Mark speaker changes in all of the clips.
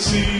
Speaker 1: see.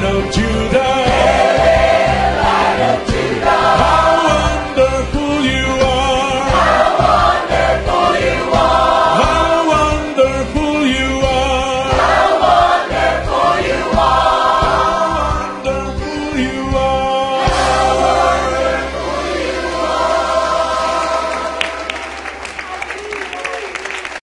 Speaker 1: final tune.